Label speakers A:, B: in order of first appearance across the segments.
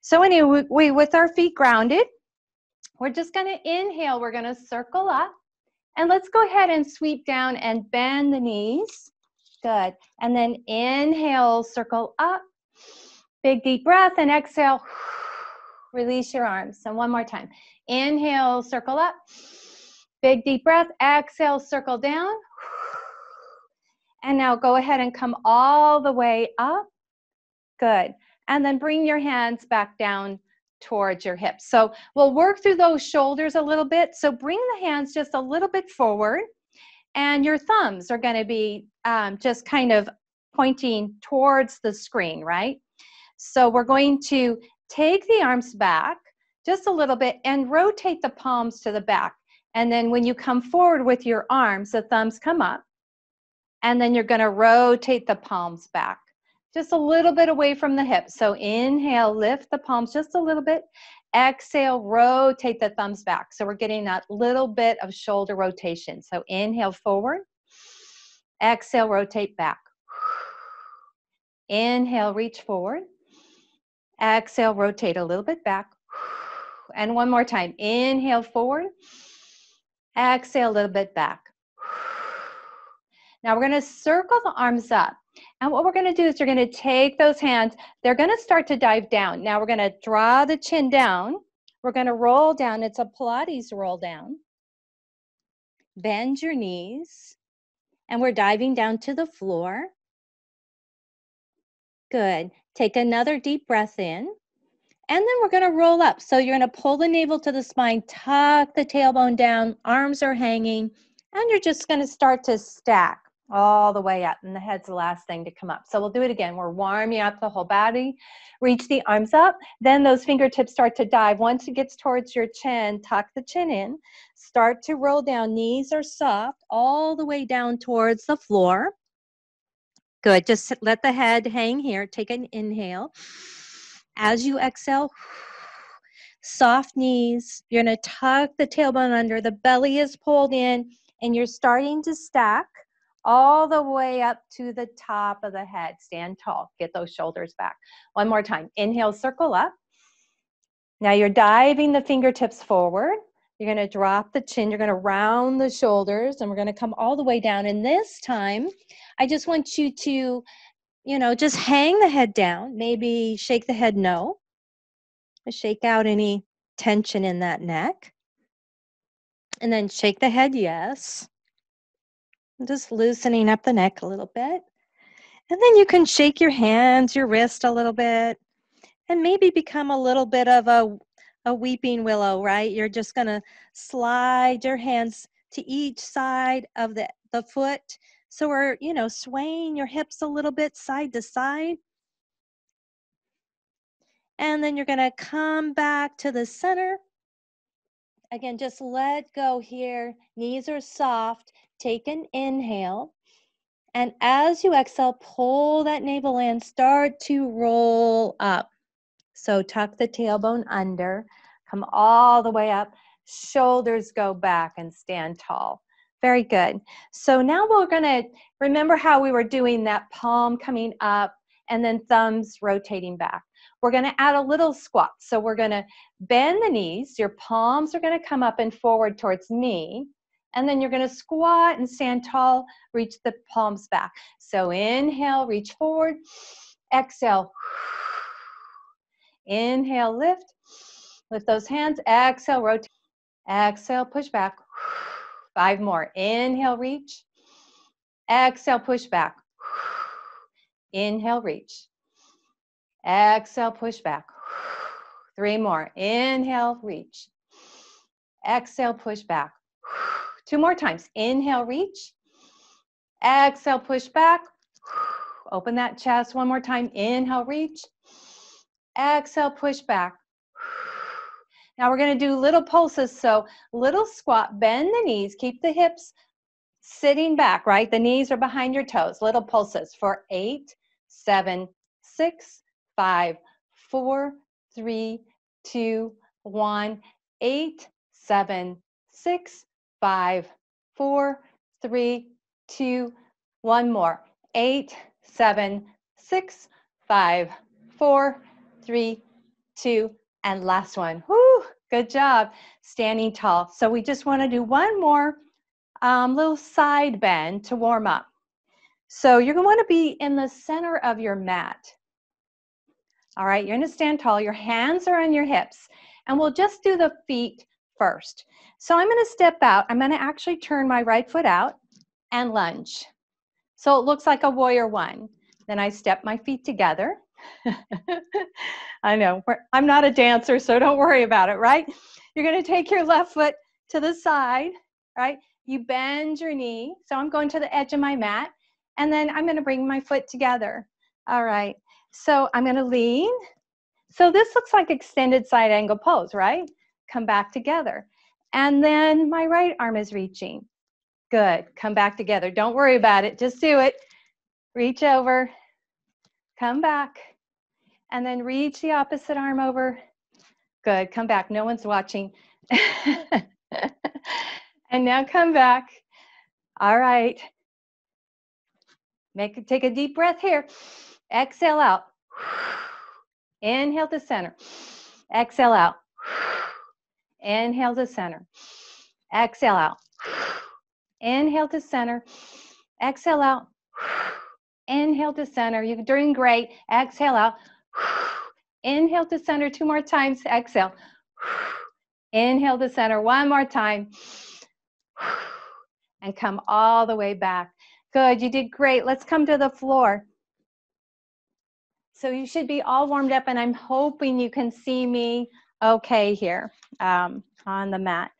A: So anyway, we, with our feet grounded, we're just gonna inhale, we're gonna circle up. And let's go ahead and sweep down and bend the knees. Good. And then inhale, circle up. Big deep breath and exhale. Release your arms. And one more time. Inhale, circle up. Big deep breath. Exhale, circle down. And now go ahead and come all the way up. Good. And then bring your hands back down towards your hips. So we'll work through those shoulders a little bit. So bring the hands just a little bit forward. And your thumbs are going to be um, just kind of pointing towards the screen, right? So we're going to take the arms back just a little bit and rotate the palms to the back. And then when you come forward with your arms, the thumbs come up. And then you're going to rotate the palms back just a little bit away from the hips. So inhale, lift the palms just a little bit. Exhale, rotate the thumbs back. So we're getting that little bit of shoulder rotation. So inhale forward. Exhale, rotate back. Inhale, reach forward. Exhale, rotate a little bit back. And one more time. Inhale forward. Exhale a little bit back. Now we're going to circle the arms up. And what we're going to do is you're going to take those hands. They're going to start to dive down. Now we're going to draw the chin down. We're going to roll down. It's a Pilates roll down. Bend your knees. And we're diving down to the floor. Good. Take another deep breath in. And then we're going to roll up. So you're going to pull the navel to the spine, tuck the tailbone down, arms are hanging, and you're just going to start to stack all the way up. And the head's the last thing to come up. So we'll do it again. We're warming up the whole body. Reach the arms up. Then those fingertips start to dive. Once it gets towards your chin, tuck the chin in. Start to roll down. Knees are soft all the way down towards the floor. Good. Just let the head hang here. Take an inhale. As you exhale, soft knees. You're going to tuck the tailbone under. The belly is pulled in, and you're starting to stack all the way up to the top of the head. Stand tall. Get those shoulders back. One more time. Inhale, circle up. Now you're diving the fingertips forward. You're going to drop the chin. You're going to round the shoulders, and we're going to come all the way down. And this time, I just want you to, you know, just hang the head down. Maybe shake the head no. Shake out any tension in that neck. And then shake the head yes. Just loosening up the neck a little bit. And then you can shake your hands, your wrist a little bit, and maybe become a little bit of a a weeping willow, right? You're just going to slide your hands to each side of the, the foot. So we're, you know, swaying your hips a little bit side to side. And then you're going to come back to the center. Again, just let go here. Knees are soft. Take an inhale. And as you exhale, pull that navel in, start to roll up. So tuck the tailbone under, come all the way up, shoulders go back and stand tall. Very good. So now we're going to remember how we were doing that palm coming up and then thumbs rotating back. We're going to add a little squat. So we're going to bend the knees. Your palms are going to come up and forward towards me. And then you're going to squat and stand tall, reach the palms back. So inhale, reach forward. Exhale. Inhale, lift. Lift those hands. Exhale, rotate. Exhale, push back. Five more. Inhale, reach. Exhale, push back. Inhale, reach. Exhale, push back. Three more. Inhale, reach. Exhale, push back. Two more times. Inhale, reach. Exhale, push back. Open that chest one more time. Inhale, reach. Exhale, push back. Now we're going to do little pulses. So little squat, bend the knees, keep the hips sitting back, right? The knees are behind your toes. Little pulses for eight, seven, six, five, four, three, two, one, eight, seven, six, five, four, three, two, one more. Eight, seven, six, five, four, three, two, and last one. Whoo, good job. Standing tall. So we just want to do one more um, little side bend to warm up. So you're going to want to be in the center of your mat. All right, you're going to stand tall. Your hands are on your hips. And we'll just do the feet first. So I'm going to step out. I'm going to actually turn my right foot out and lunge. So it looks like a warrior one. Then I step my feet together. I know, I'm not a dancer, so don't worry about it, right? You're going to take your left foot to the side, right? You bend your knee. So I'm going to the edge of my mat. And then I'm going to bring my foot together. All right. So I'm going to lean. So this looks like extended side angle pose, right? Come back together. And then my right arm is reaching. Good. Come back together. Don't worry about it. Just do it. Reach over. Come back. And then reach the opposite arm over. Good. Come back. No one's watching. and now come back. All right. Make take a deep breath here. Exhale out. Inhale to center. Exhale out. Inhale to center. Exhale out. Inhale to center. Exhale out. Inhale to center. You're doing great. Exhale out. Inhale to center two more times. Exhale. Inhale to center one more time. And come all the way back. Good, you did great. Let's come to the floor. So you should be all warmed up and I'm hoping you can see me okay here um, on the mat.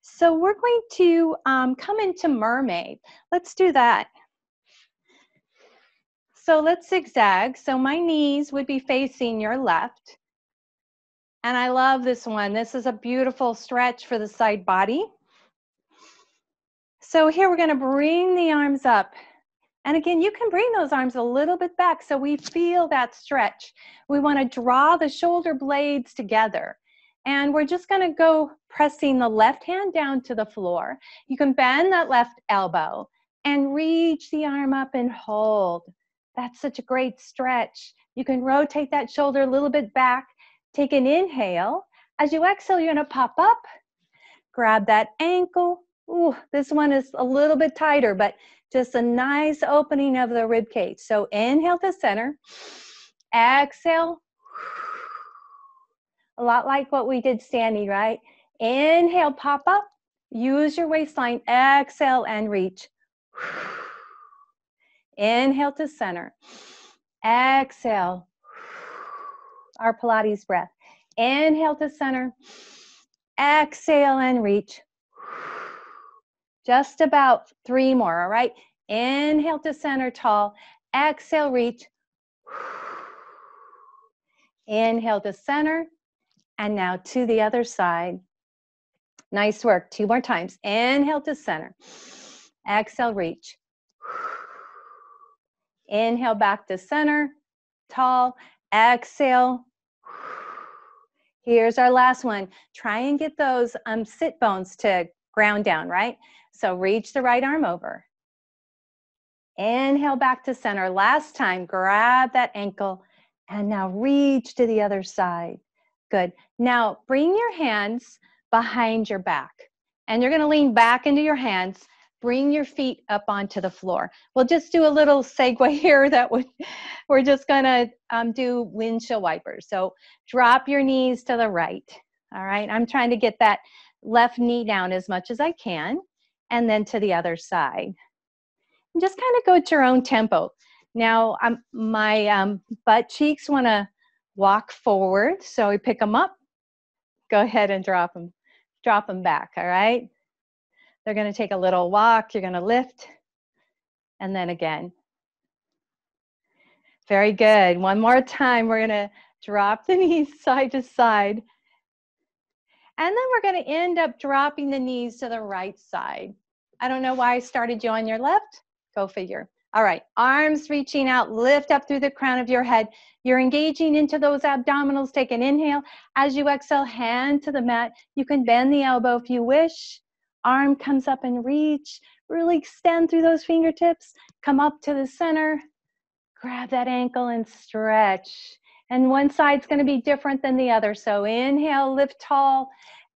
A: So we're going to um, come into mermaid. Let's do that. So let's zigzag. So my knees would be facing your left. And I love this one. This is a beautiful stretch for the side body. So here we're going to bring the arms up. And again, you can bring those arms a little bit back so we feel that stretch. We want to draw the shoulder blades together. And we're just going to go pressing the left hand down to the floor. You can bend that left elbow and reach the arm up and hold. That's such a great stretch. You can rotate that shoulder a little bit back. Take an inhale. As you exhale, you're going to pop up, grab that ankle, Ooh, this one is a little bit tighter, but just a nice opening of the rib cage. So inhale to center, exhale. A lot like what we did standing, right? Inhale, pop up. Use your waistline. Exhale and reach. Inhale to center. Exhale. Our Pilates breath. Inhale to center. Exhale and reach. Just about three more, all right? Inhale to center tall. Exhale, reach. Inhale to center. And now to the other side. Nice work. Two more times. Inhale to center. Exhale, reach. Inhale back to center. Tall. Exhale. Here's our last one. Try and get those um, sit bones to ground down, right? So reach the right arm over. Inhale back to center. Last time, grab that ankle and now reach to the other side. Good. Now bring your hands behind your back and you're going to lean back into your hands. Bring your feet up onto the floor. We'll just do a little segue here that we, we're just going to um, do windshield wipers. So drop your knees to the right. All right. I'm trying to get that left knee down as much as I can and then to the other side. And just kind of go at your own tempo. Now, um, my um, butt cheeks want to walk forward, so we pick them up. Go ahead and drop them, drop them back, all right? They're going to take a little walk. You're going to lift, and then again. Very good. One more time. We're going to drop the knees side to side. And then we're going to end up dropping the knees to the right side. I don't know why I started you on your left. Go figure. All right, arms reaching out, lift up through the crown of your head. You're engaging into those abdominals. Take an inhale. As you exhale, hand to the mat. You can bend the elbow if you wish. Arm comes up and reach. Really extend through those fingertips. Come up to the center. Grab that ankle and stretch. And one side's going to be different than the other. So inhale, lift tall.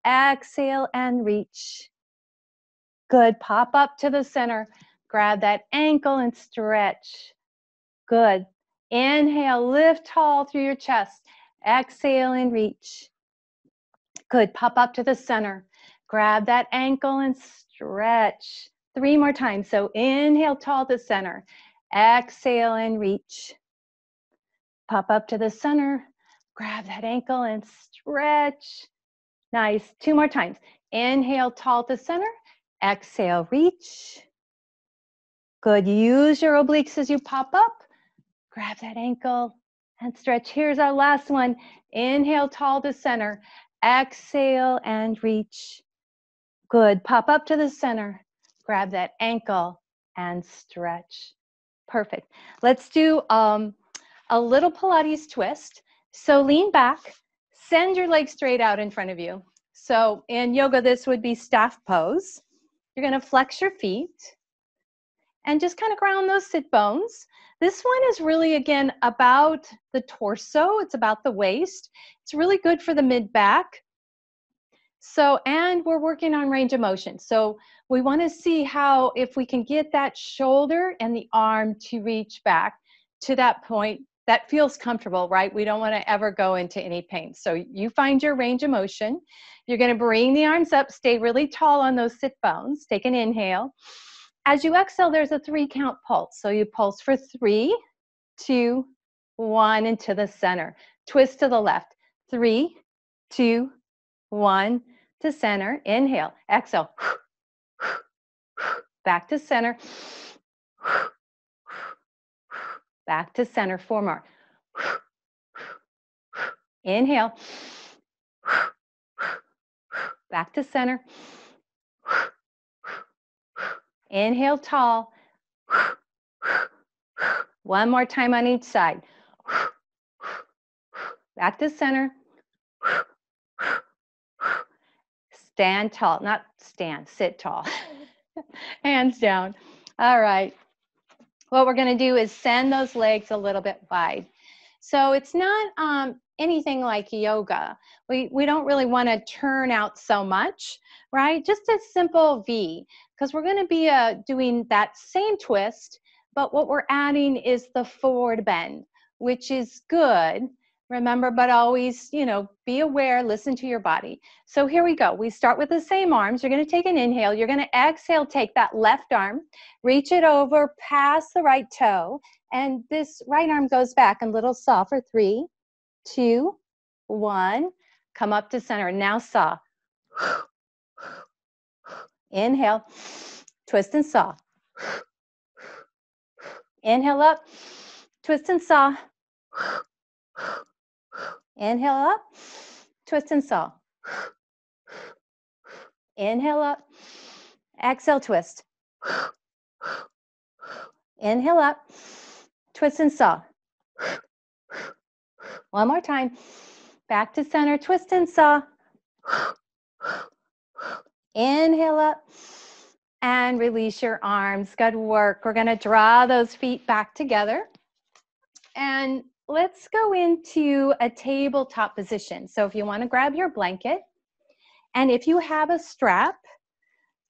A: Exhale and reach. Good. Pop up to the center. Grab that ankle and stretch. Good. Inhale, lift tall through your chest. Exhale and reach. Good. Pop up to the center. Grab that ankle and stretch. Three more times. So inhale tall to center. Exhale and reach. Pop up to the center. Grab that ankle and stretch. Nice. Two more times. Inhale tall to center. Exhale, reach. Good. Use your obliques as you pop up. Grab that ankle and stretch. Here's our last one. Inhale tall to center. Exhale and reach. Good. Pop up to the center. Grab that ankle and stretch. Perfect. Let's do um, a little Pilates twist. So lean back, send your legs straight out in front of you. So in yoga, this would be staff pose. You're going to flex your feet and just kind of ground those sit bones. This one is really, again, about the torso. It's about the waist. It's really good for the mid back. So, and we're working on range of motion. So we want to see how, if we can get that shoulder and the arm to reach back to that point that feels comfortable, right? We don't want to ever go into any pain. So you find your range of motion. You're going to bring the arms up, stay really tall on those sit bones. Take an inhale. As you exhale, there's a three count pulse. So you pulse for three, two, one, into the center. Twist to the left. Three, two, one, to center. Inhale. Exhale. Back to center. Back to center. Four more. Inhale. Back to center. Inhale tall. One more time on each side. Back to center. Stand tall, not stand, sit tall. Hands down. All right. What we're going to do is send those legs a little bit wide. So it's not um, anything like yoga. We, we don't really want to turn out so much, right? Just a simple V, because we're going to be uh, doing that same twist, but what we're adding is the forward bend, which is good. Remember but always you know be aware listen to your body. So here we go. We start with the same arms. You're going to take an inhale. You're going to exhale take that left arm reach it over past the right toe and this right arm goes back a little for three two one come up to center now saw inhale twist and saw inhale up twist and saw Inhale up, twist and saw. Inhale up, exhale, twist. Inhale up, twist and saw. One more time. Back to center, twist and saw. Inhale up and release your arms. Good work. We're going to draw those feet back together. And let's go into a tabletop position. So if you want to grab your blanket, and if you have a strap,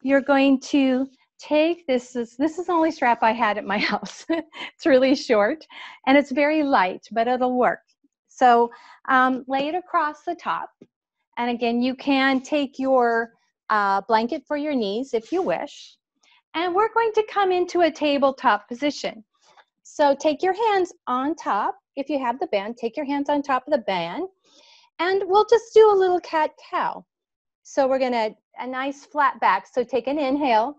A: you're going to take this is this is the only strap I had at my house. it's really short and it's very light, but it'll work. So um, lay it across the top. And again, you can take your uh, blanket for your knees if you wish. And we're going to come into a tabletop position. So take your hands on top if you have the band, take your hands on top of the band and we'll just do a little cat cow. So we're gonna, a nice flat back. So take an inhale.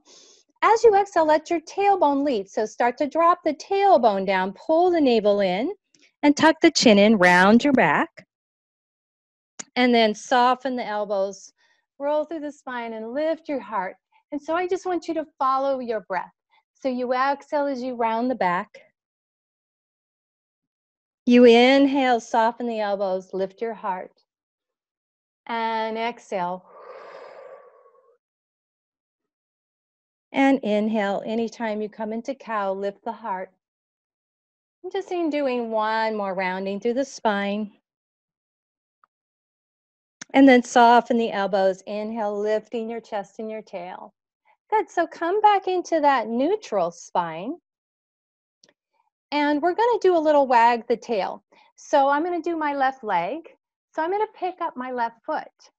A: As you exhale, let your tailbone lead. So start to drop the tailbone down, pull the navel in and tuck the chin in, round your back. And then soften the elbows, roll through the spine and lift your heart. And so I just want you to follow your breath. So you exhale as you round the back. You inhale, soften the elbows, lift your heart. And exhale. And inhale, anytime you come into cow, lift the heart. I'm just doing one more rounding through the spine. And then soften the elbows. Inhale, lifting your chest and your tail. Good. So come back into that neutral spine. And we're going to do a little wag the tail. So I'm going to do my left leg. So I'm going to pick up my left foot.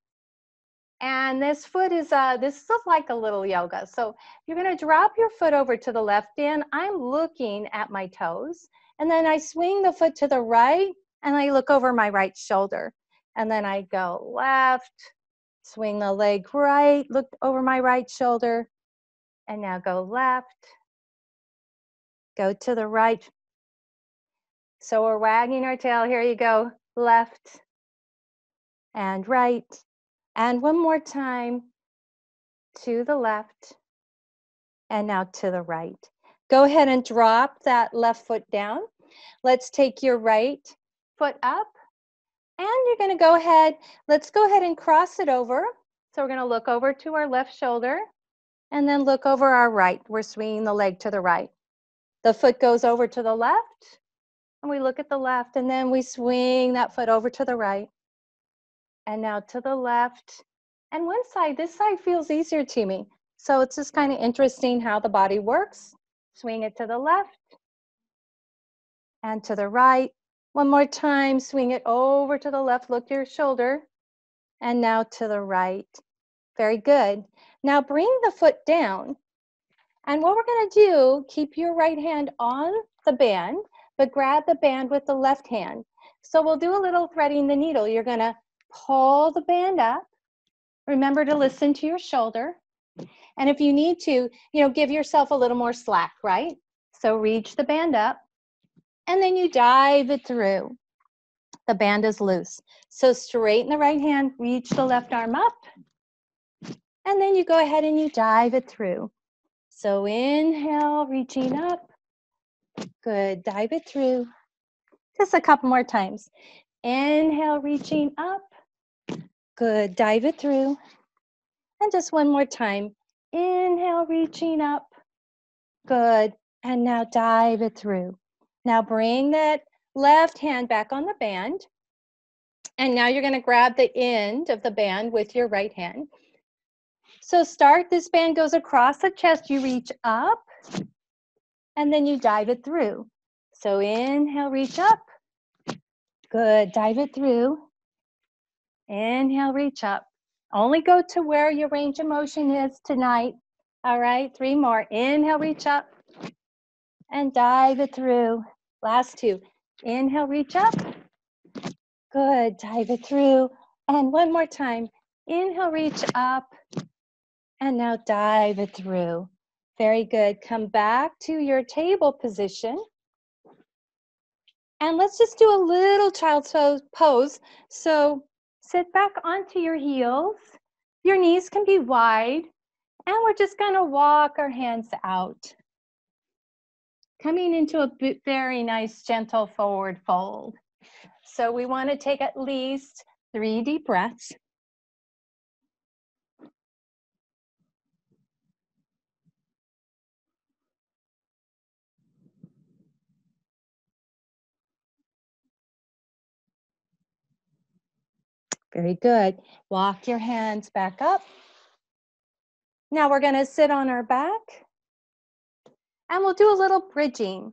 A: And this foot is, uh, this is like a little yoga. So you're going to drop your foot over to the left and I'm looking at my toes. And then I swing the foot to the right and I look over my right shoulder and then I go left, swing the leg right, look over my right shoulder, and now go left, go to the right. So we're wagging our tail. Here you go, left and right. And one more time to the left and now to the right. Go ahead and drop that left foot down. Let's take your right foot up and you're gonna go ahead, let's go ahead and cross it over. So we're gonna look over to our left shoulder and then look over our right. We're swinging the leg to the right. The foot goes over to the left and we look at the left and then we swing that foot over to the right. And now to the left. And one side, this side feels easier to me. So it's just kind of interesting how the body works. Swing it to the left and to the right. One more time, swing it over to the left, look your shoulder, and now to the right. Very good. Now bring the foot down. And what we're gonna do, keep your right hand on the band, but grab the band with the left hand. So we'll do a little threading the needle. You're gonna pull the band up. Remember to listen to your shoulder. And if you need to, you know, give yourself a little more slack, right? So reach the band up and then you dive it through. The band is loose. So straighten the right hand, reach the left arm up, and then you go ahead and you dive it through. So inhale, reaching up. Good, dive it through. Just a couple more times. Inhale, reaching up. Good, dive it through. And just one more time. Inhale, reaching up. Good, and now dive it through. Now bring that left hand back on the band. And now you're going to grab the end of the band with your right hand. So start, this band goes across the chest, you reach up, and then you dive it through. So inhale, reach up. Good, dive it through. Inhale, reach up. Only go to where your range of motion is tonight. All right, three more. Inhale, reach up and dive it through. Last two. Inhale, reach up. Good, dive it through. And one more time. Inhale, reach up. And now dive it through. Very good. Come back to your table position. And let's just do a little child's pose. So sit back onto your heels. Your knees can be wide. And we're just going to walk our hands out coming into a very nice, gentle forward fold. So we want to take at least three deep breaths. Very good. Walk your hands back up. Now we're going to sit on our back and we'll do a little bridging.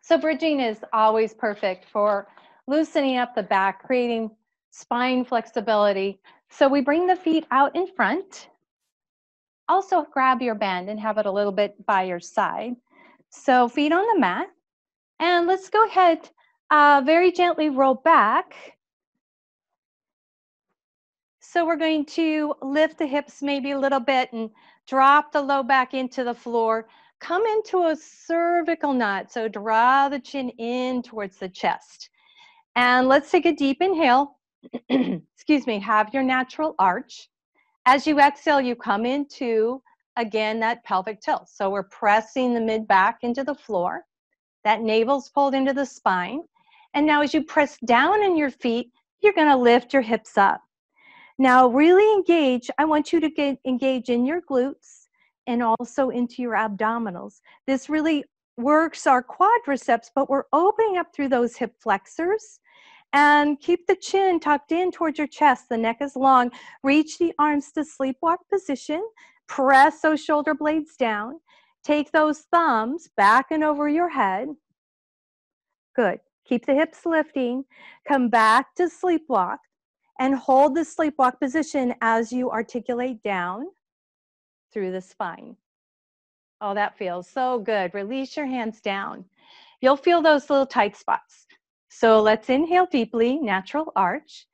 A: So bridging is always perfect for loosening up the back, creating spine flexibility. So we bring the feet out in front. Also grab your band and have it a little bit by your side. So feet on the mat. And let's go ahead, uh, very gently roll back. So we're going to lift the hips maybe a little bit and Drop the low back into the floor. Come into a cervical nod. So draw the chin in towards the chest. And let's take a deep inhale. Excuse me, have your natural arch. As you exhale, you come into, again, that pelvic tilt. So we're pressing the mid back into the floor. That navel's pulled into the spine. And now as you press down in your feet, you're gonna lift your hips up. Now, really engage. I want you to get engage in your glutes and also into your abdominals. This really works our quadriceps, but we're opening up through those hip flexors. And keep the chin tucked in towards your chest. The neck is long. Reach the arms to sleepwalk position. Press those shoulder blades down. Take those thumbs back and over your head. Good. Keep the hips lifting. Come back to sleepwalk and hold the sleepwalk position as you articulate down through the spine. Oh, that feels so good. Release your hands down. You'll feel those little tight spots. So let's inhale deeply, natural arch.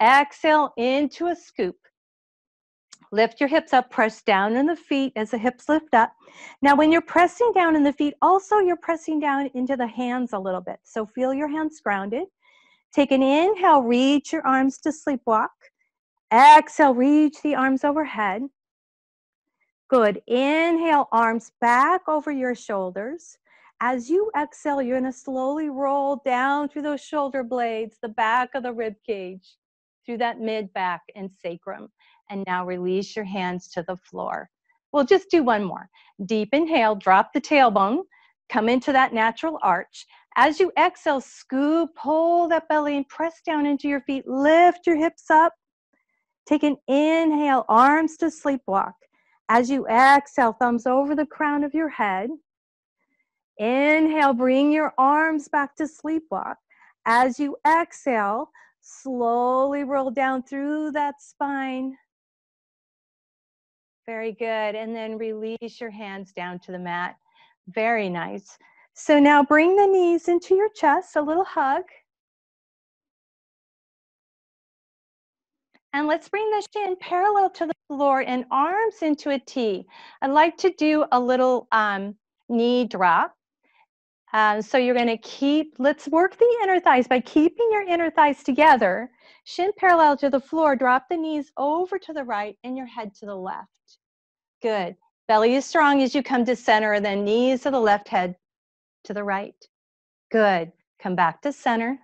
A: Exhale into a scoop. Lift your hips up, press down in the feet as the hips lift up. Now, when you're pressing down in the feet, also you're pressing down into the hands a little bit. So feel your hands grounded. Take an inhale, reach your arms to sleepwalk. Exhale, reach the arms overhead. Good. Inhale, arms back over your shoulders. As you exhale, you're going to slowly roll down through those shoulder blades, the back of the rib cage, through that mid back and sacrum. And now release your hands to the floor. We'll just do one more. Deep inhale, drop the tailbone, come into that natural arch. As you exhale, scoop, pull that belly and press down into your feet. Lift your hips up. Take an inhale, arms to sleepwalk. As you exhale, thumbs over the crown of your head. Inhale, bring your arms back to sleepwalk. As you exhale, slowly roll down through that spine. Very good. And then release your hands down to the mat. Very nice. So now bring the knees into your chest, a little hug. And let's bring the shin parallel to the floor and arms into a T. I'd like to do a little um, knee drop. Uh, so you're going to keep, let's work the inner thighs by keeping your inner thighs together. Shin parallel to the floor, drop the knees over to the right and your head to the left. Good. Belly is strong as you come to center, then knees to the left, head to the right. Good. Come back to center,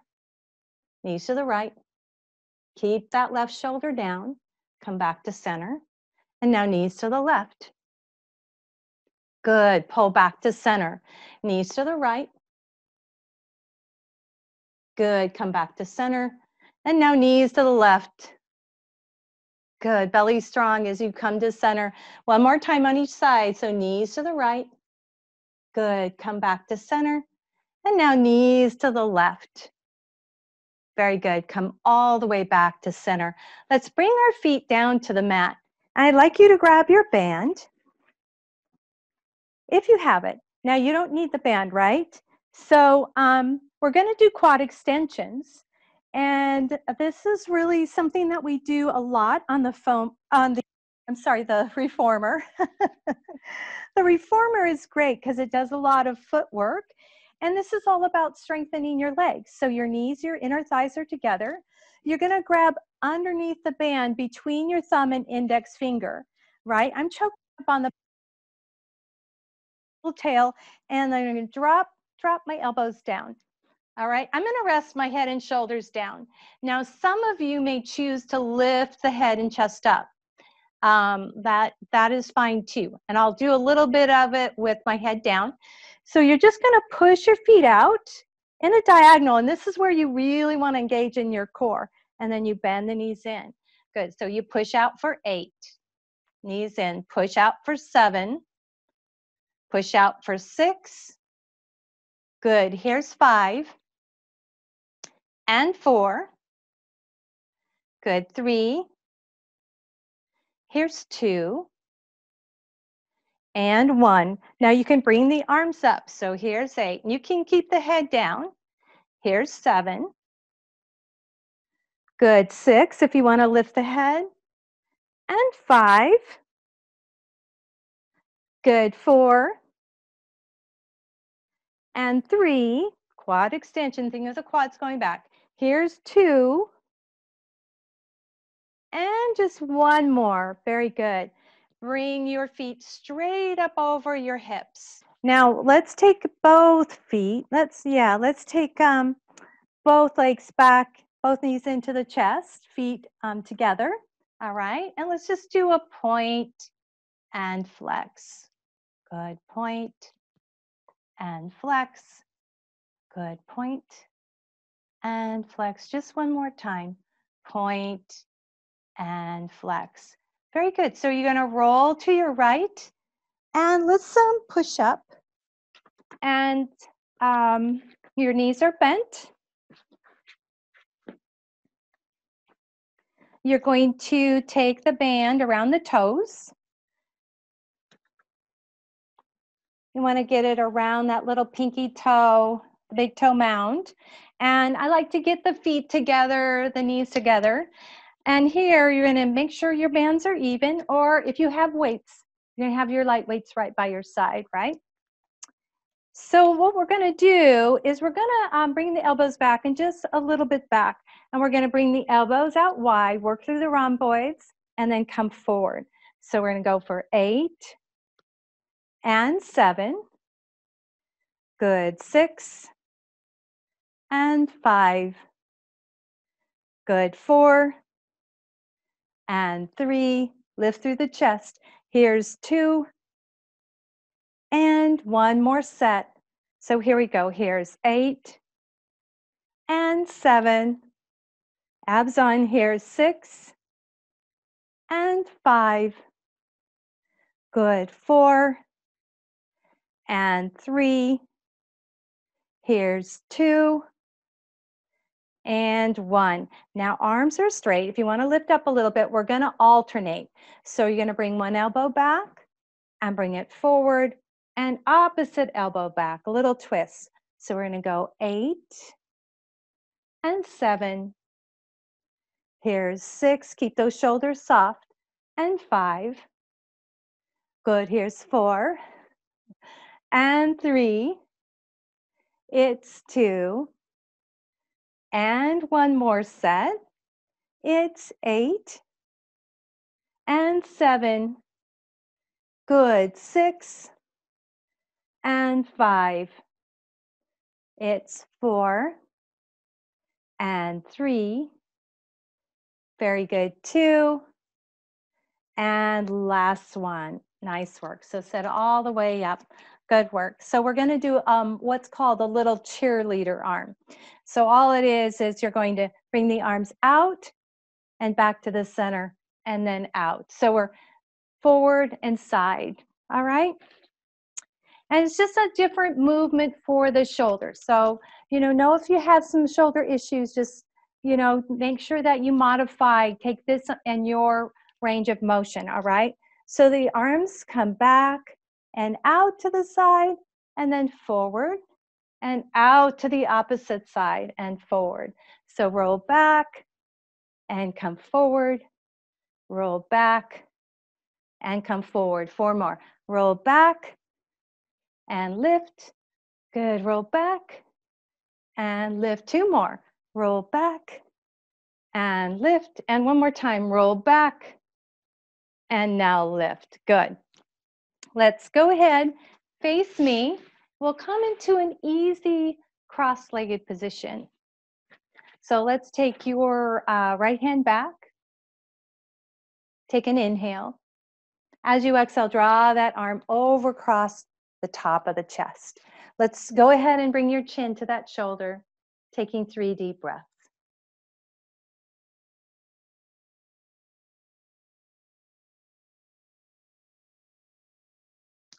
A: knees to the right. Keep that left shoulder down. Come back to center. And now knees to the left. Good. Pull back to center. Knees to the right. Good. Come back to center. And now knees to the left. Good. Belly strong as you come to center. One more time on each side. So knees to the right. Good. Come back to center. And now knees to the left. Very good. Come all the way back to center. Let's bring our feet down to the mat. I'd like you to grab your band if you have it. Now you don't need the band, right? So um, we're going to do quad extensions. And this is really something that we do a lot on the phone, on the, I'm sorry, the reformer. the reformer is great because it does a lot of footwork. And this is all about strengthening your legs. So your knees, your inner thighs are together. You're going to grab underneath the band between your thumb and index finger, right? I'm choking up on the tail and I'm going to drop, drop my elbows down. All right, I'm going to rest my head and shoulders down. Now, some of you may choose to lift the head and chest up. Um, that, that is fine too. And I'll do a little bit of it with my head down. So you're just going to push your feet out in a diagonal. And this is where you really want to engage in your core. And then you bend the knees in. Good. So you push out for eight. Knees in. Push out for seven. Push out for six. Good. Here's five. And four. Good. Three. Here's two. And one. Now you can bring the arms up. So here's eight. You can keep the head down. Here's seven. Good. Six if you want to lift the head. And five. Good. Four and three, quad extension, think of the quads going back. Here's two, and just one more, very good. Bring your feet straight up over your hips. Now let's take both feet, let's, yeah, let's take um, both legs back, both knees into the chest, feet um, together, all right? And let's just do a point and flex. Good, point and flex. Good, point and flex. Just one more time. Point and flex. Very good. So you're going to roll to your right and let's um, push up. And um, your knees are bent. You're going to take the band around the toes. You want to get it around that little pinky toe, the big toe mound. And I like to get the feet together, the knees together. And here you're to make sure your bands are even, or if you have weights, you're to have your light weights right by your side, right? So what we're going to do is we're going to um, bring the elbows back and just a little bit back. And we're going to bring the elbows out wide, work through the rhomboids, and then come forward. So we're to go for eight and seven. Good, six and five. Good, four and three. Lift through the chest. Here's two and one more set. So here we go. Here's eight and seven. Abs on here, six and five. Good, four and three. Here's two and one. Now arms are straight. If you want to lift up a little bit, we're going to alternate. So you're going to bring one elbow back and bring it forward and opposite elbow back, a little twist. So we're going to go eight and seven. Here's six. Keep those shoulders soft. And five. Good. Here's four and three. It's two and one more set. It's eight and seven. Good, six and five. It's four and three. Very good, two. And last one, nice work. So set all the way up. Good work. So we're going to do um, what's called a little cheerleader arm. So all it is is you're going to bring the arms out and back to the center and then out. So we're forward and side. All right. And it's just a different movement for the shoulders. So, you know, know if you have some shoulder issues, just, you know, make sure that you modify, take this and your range of motion. All right. So the arms come back and out to the side and then forward and out to the opposite side and forward. So roll back and come forward, roll back and come forward. Four more. Roll back and lift. Good. Roll back and lift. Two more. Roll back and lift. And one more time. Roll back and now lift. Good. Let's go ahead, face me. We'll come into an easy cross-legged position. So let's take your uh, right hand back. Take an inhale. As you exhale, draw that arm over across the top of the chest. Let's go ahead and bring your chin to that shoulder, taking three deep breaths.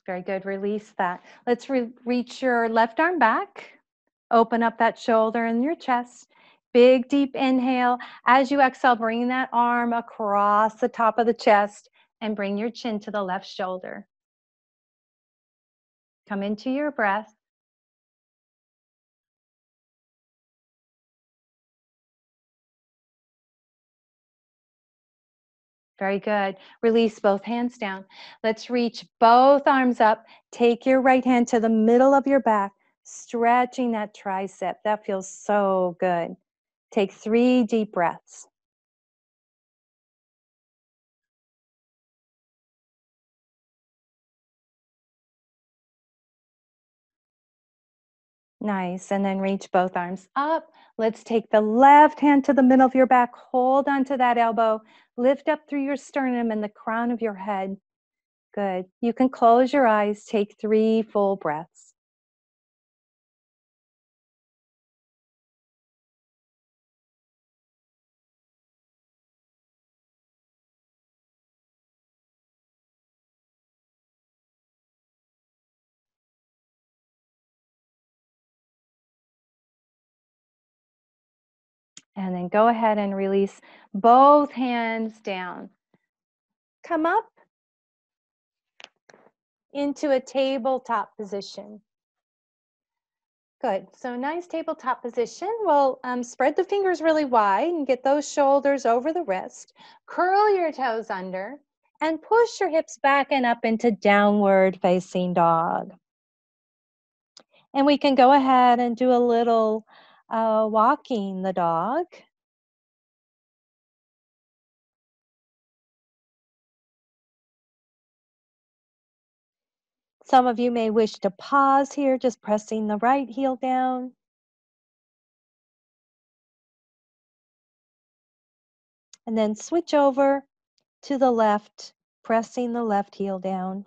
A: Very good. Release that. Let's re reach your left arm back. Open up that shoulder and your chest. Big, deep inhale. As you exhale, bring that arm across the top of the chest and bring your chin to the left shoulder. Come into your breath. Very good. Release both hands down. Let's reach both arms up. Take your right hand to the middle of your back, stretching that tricep. That feels so good. Take three deep breaths. Nice. And then reach both arms up. Let's take the left hand to the middle of your back. Hold onto that elbow. Lift up through your sternum and the crown of your head. Good. You can close your eyes. Take three full breaths. And then go ahead and release both hands down. Come up into a tabletop position. Good. So nice tabletop position. We'll um, spread the fingers really wide and get those shoulders over the wrist. Curl your toes under and push your hips back and up into downward facing dog. And we can go ahead and do a little uh, walking the dog. Some of you may wish to pause here, just pressing the right heel down. And then switch over to the left, pressing the left heel down.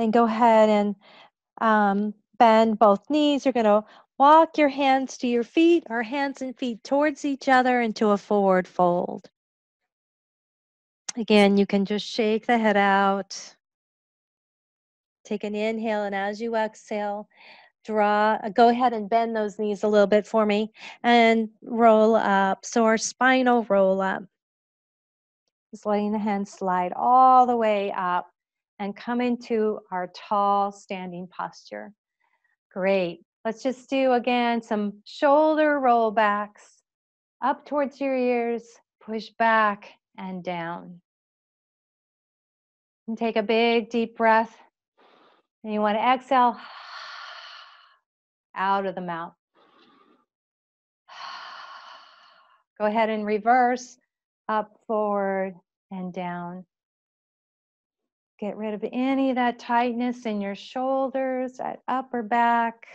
A: Then go ahead and um, bend both knees. You're going to walk your hands to your feet or hands and feet towards each other into a forward fold. Again, you can just shake the head out. Take an inhale, and as you exhale, draw, uh, go ahead and bend those knees a little bit for me and roll up. So our spinal roll up. Just letting the hands slide all the way up and come into our tall standing posture. Great. Let's just do again some shoulder rollbacks up towards your ears, push back and down. And take a big deep breath. And you want to exhale out of the mouth. Go ahead and reverse up, forward, and down. Get rid of any of that tightness in your shoulders, that upper back.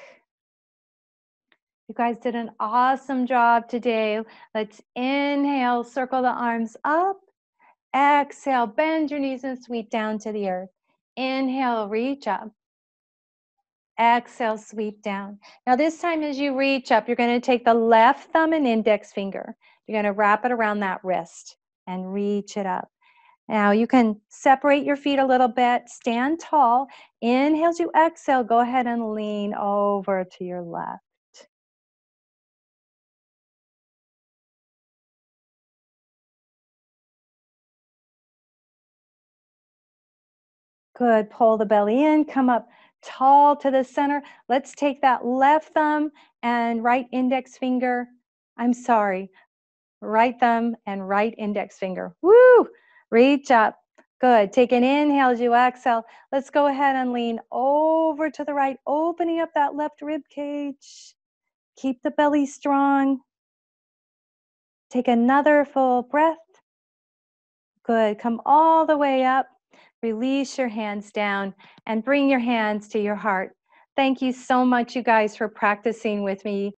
A: You guys did an awesome job today. Let's inhale, circle the arms up. Exhale, bend your knees and sweep down to the earth. Inhale, reach up. Exhale, sweep down. Now, this time as you reach up, you're going to take the left thumb and index finger. You're going to wrap it around that wrist and reach it up. Now, you can separate your feet a little bit, stand tall. Inhale as you exhale, go ahead and lean over to your left. Good. Pull the belly in, come up tall to the center. Let's take that left thumb and right index finger. I'm sorry, right thumb and right index finger. Woo! Reach up. Good. Take an inhale as you exhale. Let's go ahead and lean over to the right, opening up that left rib cage. Keep the belly strong. Take another full breath. Good. Come all the way up. Release your hands down and bring your hands to your heart. Thank you so much, you guys, for practicing with me.